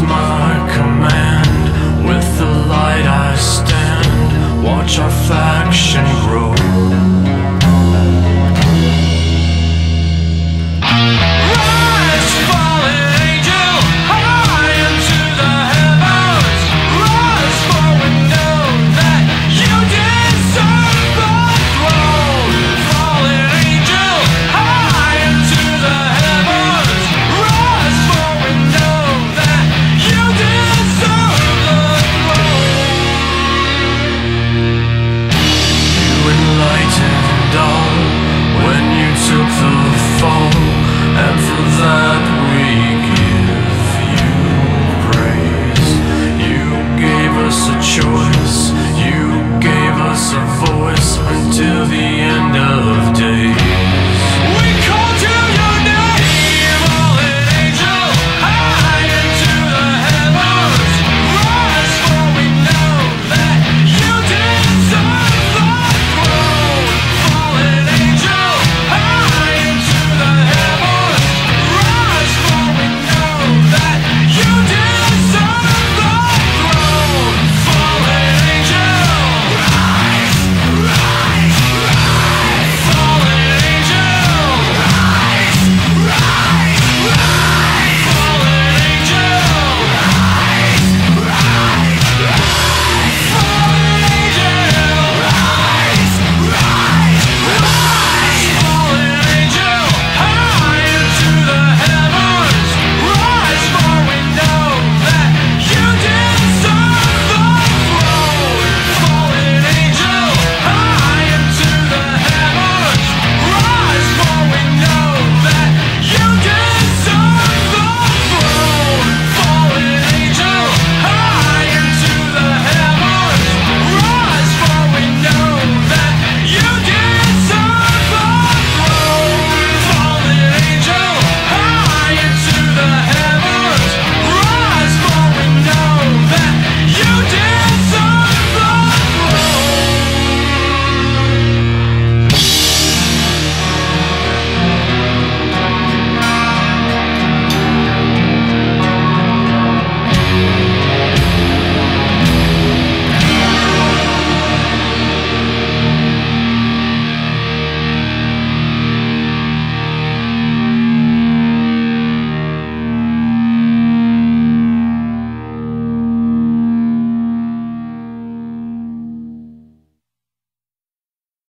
my command. With the light I stand, watch our faction grow.